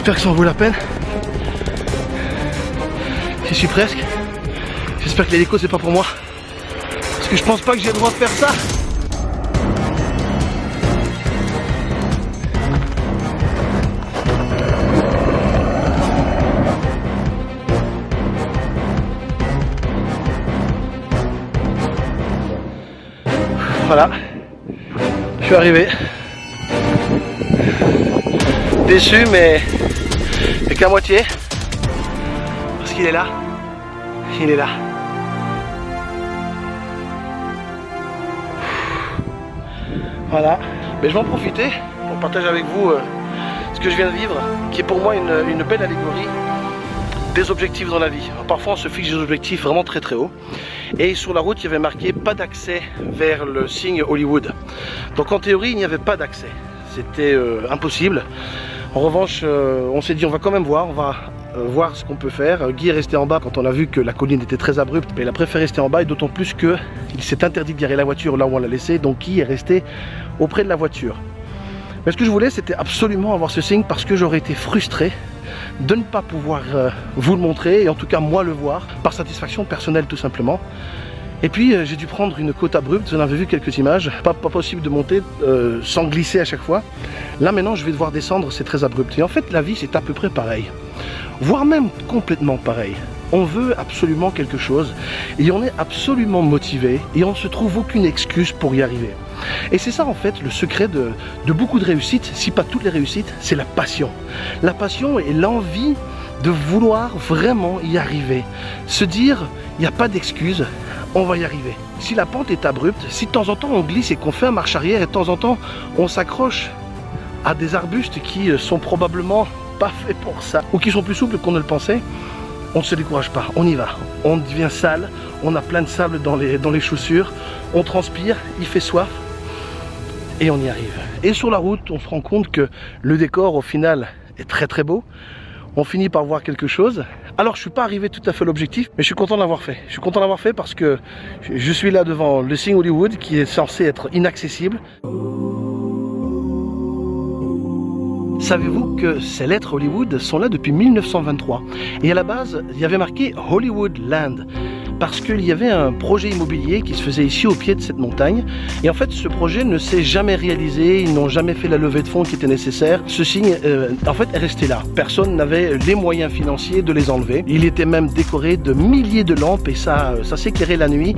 J'espère que ça en vaut la peine. J'y suis presque. J'espère que l'hélico c'est pas pour moi. Parce que je pense pas que j'ai le droit de faire ça. Voilà. Je suis arrivé. Déçu mais, mais qu'à moitié. Parce qu'il est là. Il est là. Voilà. Mais je vais en profiter pour partager avec vous euh, ce que je viens de vivre, qui est pour moi une, belle allégorie des objectifs dans la vie. Parfois on se fixe des objectifs vraiment très très hauts. Et sur la route il y avait marqué pas d'accès vers le signe Hollywood. Donc en théorie il n'y avait pas d'accès. C'était euh, impossible. En revanche euh, on s'est dit on va quand même voir, on va euh, voir ce qu'on peut faire. Guy est resté en bas quand on a vu que la colline était très abrupte, mais il a préféré rester en bas et d'autant plus que il s'est interdit de garer la voiture là où on l'a laissé, donc Guy est resté auprès de la voiture. Mais ce que je voulais c'était absolument avoir ce signe parce que j'aurais été frustré de ne pas pouvoir euh, vous le montrer et en tout cas moi le voir par satisfaction personnelle tout simplement. Et puis euh, j'ai dû prendre une côte abrupte, vous en avez vu quelques images, pas, possible de monter euh, sans glisser à chaque fois. Là maintenant je vais devoir descendre, c'est très abrupt. Et en fait la vie c'est à peu près pareil, voire même complètement pareil. On veut absolument quelque chose et on est absolument motivé et on ne se trouve aucune excuse pour y arriver. Et c'est ça en fait le secret de beaucoup de réussites, si pas toutes les réussites, c'est la passion. La passion et l'envie de vouloir vraiment y arriver. Se dire, il n'y a pas d'excuse, on va y arriver. Si la pente est abrupte, si de temps en temps on glisse et qu'on fait un marche arrière et de temps en temps on s'accroche à des arbustes qui sont probablement pas faits pour ça ou qui sont plus souples qu'on ne le pensait, on ne se décourage pas, on y va. On devient sale, on a plein de sable dans les, dans les chaussures, on transpire, il fait soif et on y arrive. Et sur la route, on se rend compte que le décor au final est très très beau. On finit par voir quelque chose. Alors je suis pas arrivé tout à fait à l'objectif, mais je suis content de l'avoir fait. Je suis content d'avoir fait parce que je suis là devant le signe Hollywood qui est censé être inaccessible. Savez-vous que ces lettres Hollywood sont là depuis 1923 Et à la base, il y avait marqué Hollywood Land parce qu'il y avait un projet immobilier qui se faisait ici au pied de cette montagne. Et en fait, ce projet ne s'est jamais réalisé, ils n'ont jamais fait la levée de fonds qui était nécessaire. Ce signe, euh, en fait, est resté là. Personne n'avait les moyens financiers de les enlever. Il était même décoré de milliers de lampes et ça, ça s'éclairait la nuit.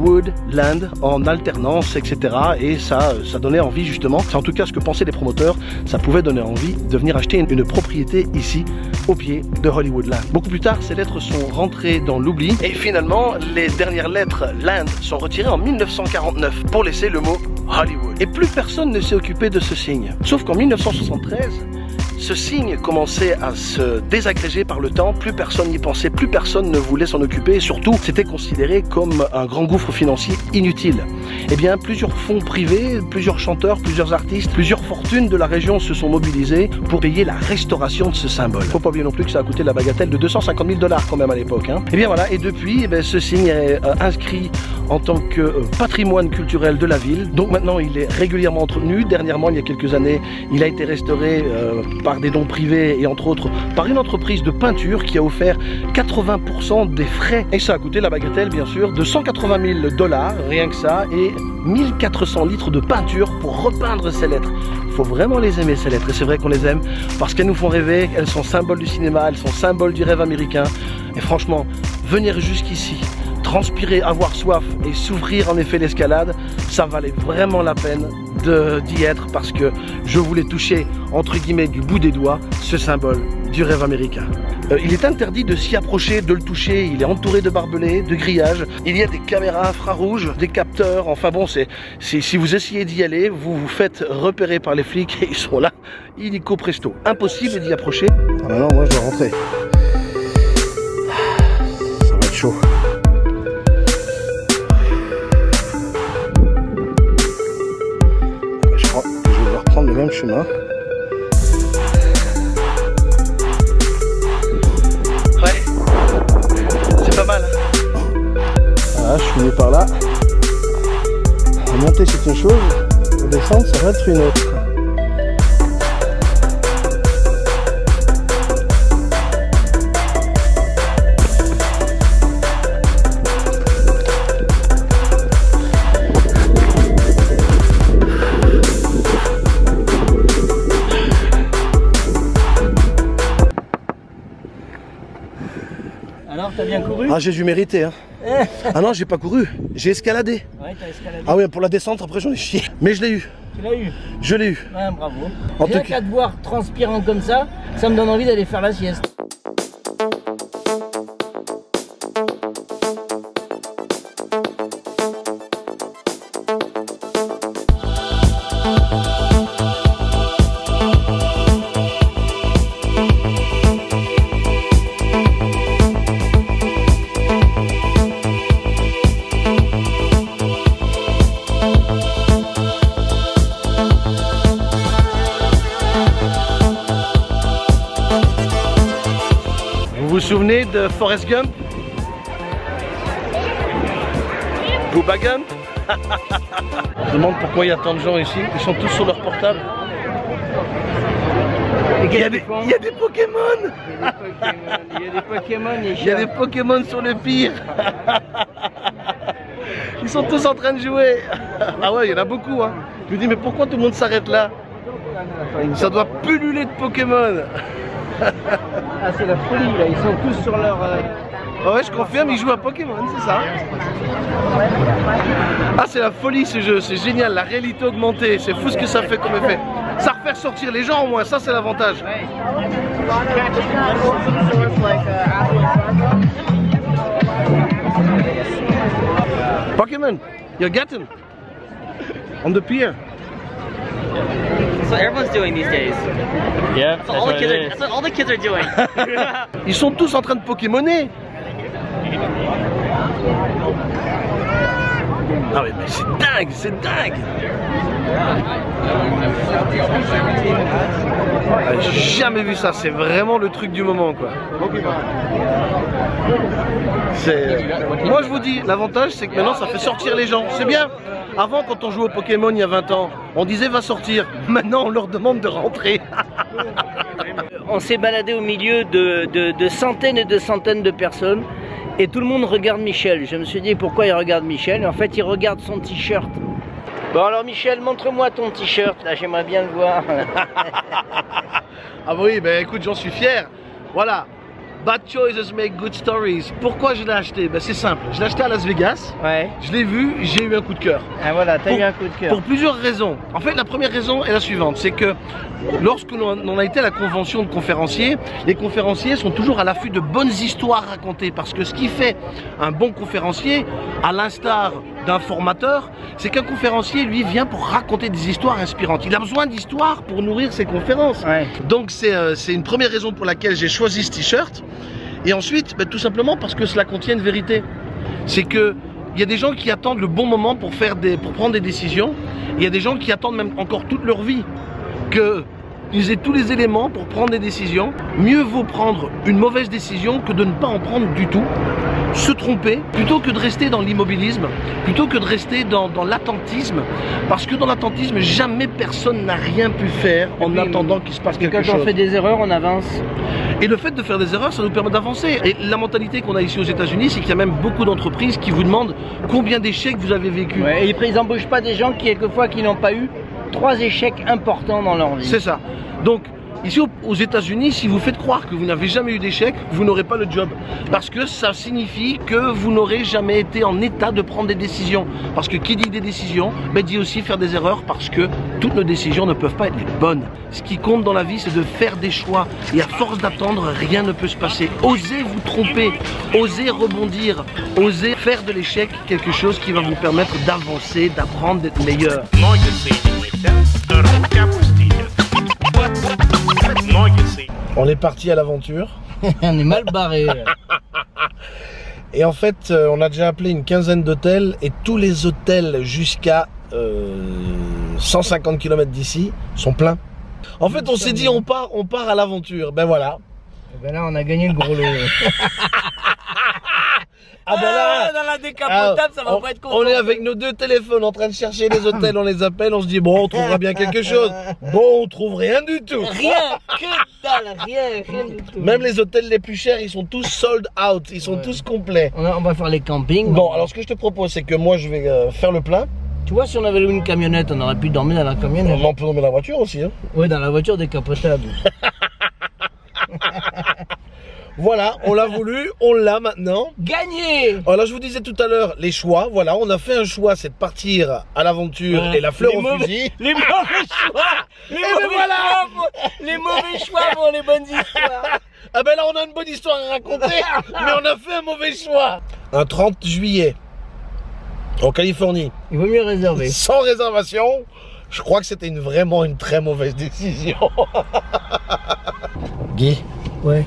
Hollywood Land en alternance, etc. Et ça, ça donnait envie justement. C'est en tout cas ce que pensaient les promoteurs. Ça pouvait donner envie de venir acheter une, une propriété ici, au pied de Hollywood Land. Beaucoup plus tard, ces lettres sont rentrées dans l'oubli et finalement, les dernières lettres Land sont retirées en 1949 pour laisser le mot Hollywood. Et plus personne ne s'est occupé de ce signe. Sauf qu'en 1973, ce signe commençait à se désagréger par le temps, plus personne n'y pensait, plus personne ne voulait s'en occuper et surtout c'était considéré comme un grand gouffre financier inutile. Eh bien plusieurs fonds privés, plusieurs chanteurs, plusieurs artistes, plusieurs fortunes de la région se sont mobilisés pour payer la restauration de ce symbole. Faut pas oublier non plus que ça a coûté la bagatelle de 250 000 dollars quand même à l'époque. Hein. Et bien voilà, et depuis eh ce signe est euh, inscrit en tant que euh, patrimoine culturel de la ville. Donc maintenant il est régulièrement entretenu. Dernièrement, il y a quelques années, il a été restauré euh, par des dons privés et entre autres par une entreprise de peinture qui a offert 80% des frais. Et ça a coûté la bagatelle bien sûr de 180 000 dollars, rien que ça, et 1400 litres de peinture pour repeindre ces lettres. Il faut vraiment les aimer ces lettres et c'est vrai qu'on les aime parce qu'elles nous font rêver, elles sont symboles du cinéma, elles sont symboles du rêve américain. Et franchement, venir jusqu'ici, transpirer, avoir soif et s'ouvrir en effet l'escalade, ça valait vraiment la peine d'y être parce que je voulais toucher entre guillemets du bout des doigts ce symbole du rêve américain. Euh, il est interdit de s'y approcher, de le toucher, il est entouré de barbelés, de grillages, il y a des caméras infrarouges, des capteurs, enfin bon, c'est si vous essayez d'y aller, vous vous faites repérer par les flics et ils sont là, illico presto. Impossible d'y approcher. Ah bah non, moi je dois rentrer. Ça va être chaud. Chemin. Ouais, c'est pas mal. Voilà, je suis venu par là. Monter c'est une chose, descendre ça va être une autre. Ah, j'ai dû mériter. Hein. ah non, j'ai pas couru. J'ai escaladé. Ouais, t'as escaladé. Ah oui, pour la descente, après j'en ai chié. Mais je l'ai eu. Tu l'as eu Je l'ai eu. Ouais, bravo. En Rien tout cas- qu'à te voir transpirant comme ça, ça me donne envie d'aller faire la sieste. De Forrest Gump. Booba Gump. Je me demande pourquoi il y a tant de gens ici. Ils sont tous sur leur portable. Il y a des, il y a des Pokémon. Il y a des Pokémon, Il y a des Pokémon sur le pire. Ils sont tous en train de jouer. Ah ouais, il y en a beaucoup hein. Je me dis mais pourquoi tout le monde s'arrête là? Ça doit pulluler de Pokémon Ah, c'est la folie là, ils sont tous sur leur. Ah ouais, je confirme, ils jouent à Pokémon, c'est ça Ah, c'est la folie ce jeu, c'est génial, la réalité augmentée, c'est fou ce que ça fait comme effet. Ça refait sortir les gens au moins, ça c'est l'avantage. Pokémon, you get him on the pier. That's what everyone's doing these days. Yeah, That's, all the kids are, that's what all the kids are doing. Ils sont tous en train de Pokémoner. Ah ouais, mais c'est dingue, c'est dingue. Jamais vu ça, c'est vraiment le truc du moment quoi. C'est. Moi je vous dis, l'avantage c'est que maintenant ça fait sortir les gens, c'est bien. Avant quand on jouait au Pokémon il y a 20 ans, on disait va sortir. Maintenant on leur demande de rentrer. On s'est baladé au milieu de, de- de centaines et de centaines de personnes et tout le monde regarde Michel. Je me suis dit pourquoi il regarde Michel? En fait, il regarde son t-shirt. Bon alors Michel, montre-moi ton t-shirt. Là, j'aimerais bien le voir. Ah oui, ben écoute, j'en suis fier. Voilà. Bad choices make good stories. Pourquoi je l'ai acheté? Ben, C'est simple. Je l'ai acheté à Las Vegas. ouais. Je l'ai vu, j'ai eu un coup de cœur. Ah voilà, t'as eu un coup de cœur. Pour plusieurs raisons. En fait, la première raison est la suivante, c'est que lorsque l'on on a été à la convention de conférenciers, les conférenciers sont toujours à l'affût de bonnes histoires racontées. Parce que ce qui fait un bon conférencier, à l'instar d'un formateur, c'est qu'un conférencier, lui, vient pour raconter des histoires inspirantes. Il a besoin d'histoires pour nourrir ses conférences. Ouais. Donc c'est euh, c'est une première raison pour laquelle j'ai choisi ce t-shirt. Et ensuite, ben, tout simplement parce que cela contient une vérité. C'est que il y a des gens qui attendent le bon moment pour faire des, pour prendre des décisions. Il y a des gens qui attendent même encore toute leur vie que ils aient tous les éléments pour prendre des décisions. Mieux vaut prendre une mauvaise décision que de ne pas en prendre du tout. Se tromper plutôt que de rester dans l'immobilisme, plutôt que de rester dans, dans l'attentisme. Parce que dans l'attentisme, jamais personne n'a rien pu faire en attendant qu'il se passe Et quelque quand chose. on fait des erreurs, on avance. Et le fait de faire des erreurs, ça nous permet d'avancer. Et la mentalité qu'on a ici aux États-Unis, c'est qu'il y a même beaucoup d'entreprises qui vous demandent combien d'échecs vous avez vécu. Ouais, et ils n'embauchent pas des gens qui, quelquefois, qui n'ont pas eu trois échecs importants dans leur vie. C'est ça. Donc, ici au- aux États-Unis, si vous faites croire que vous n'avez jamais eu d'échec, vous n'aurez pas le job. Parce que ça signifie que vous n'aurez jamais été en état de prendre des décisions. Parce que qui dit des décisions, ben, dit aussi faire des erreurs parce que toutes nos décisions ne peuvent pas être les bonnes. Ce qui compte dans la vie, c'est de faire des choix. Et à force d'attendre, rien ne peut se passer. Osez vous tromper, osez rebondir, osez faire de l'échec quelque chose qui va vous permettre d'avancer, d'apprendre, d'être meilleur. On est parti à l'aventure. on est mal barré. Et en fait, euh, on a déjà appelé une quinzaine d'hôtels et tous les hôtels jusqu'à euh, 150 km d'ici sont pleins. En fait, on s'est dit on part, on part à l'aventure. Ben voilà. ben là, on a gagné le gros lot. Ah ben là, dans la décapotable, ça va on, pas être on est avec nos deux téléphones en train de chercher les hôtels, on les appelle, on se dit bon, on trouvera bien quelque chose. Bon, on trouve rien du tout. Rien, que dalle, rien, rien du tout. Même les hôtels les plus chers, ils sont tous sold out, ils sont Ouais. tous complets. On, a- on va faire les campings. Bon, alors ce que je te propose, c'est que moi je vais euh, faire le plein. Tu vois, si on avait loué une camionnette, on aurait pu dormir dans la camionnette. On peut dormir la voiture aussi. Hein. Oui, dans la voiture décapotable. Voilà, on l'a voulu, on l'a maintenant. Gagné Alors je vous disais tout à l'heure les choix. Voilà, on a fait un choix, c'est de partir à l'aventure Ouais. et la fleur Les au mauvais- fusil. Les mauvais choix Les ben mauvais voilà. choix pour- Les mauvais choix pour les bonnes histoires Ah ben là on a une bonne histoire à raconter, mais on a fait un mauvais choix. Un 30 juillet, en Californie, Il vaut mieux réserver. sans réservation, je crois que c'était une, vraiment une très mauvaise décision. Guy, Ouais.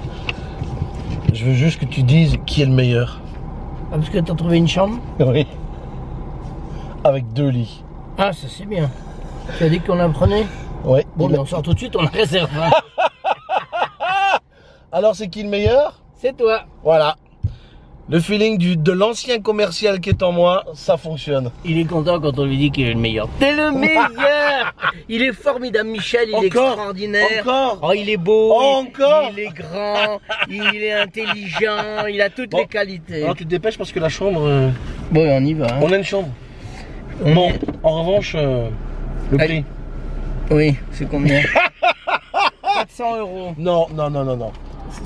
Je veux juste que tu dises qui est le meilleur. Ah, parce que t'as trouvé une chambre Oui. Avec deux lits. Ah, ça c'est bien. Tu as dit qu'on la prenait Ouais. Bon, mais on sort tout de suite, on la réserve. hein. Alors c'est qui le meilleur? C'est toi. Voilà. Le feeling du, de l'ancien commercial qui est en moi, ça fonctionne. Il est content quand on lui dit qu'il est le meilleur. T'es le meilleur Il est formidable, Michel, il est Encore extraordinaire. Encore Oh, il est beau, il- Encore il, est grand, il est intelligent, il a toutes Bon. les qualités. Alors tu te dépêches parce que la chambre... euh, Bon, on y va. hein. on a une chambre. On Bon, est- en revanche, euh, le Allez. prix. Oui, c'est combien? 400 euros. Non, non, non, non, non.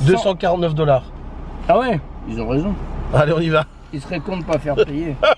249 dollars. Ah ouais? Ils ont raison. Allez, on y va. Ils seraient cons de pas faire payer.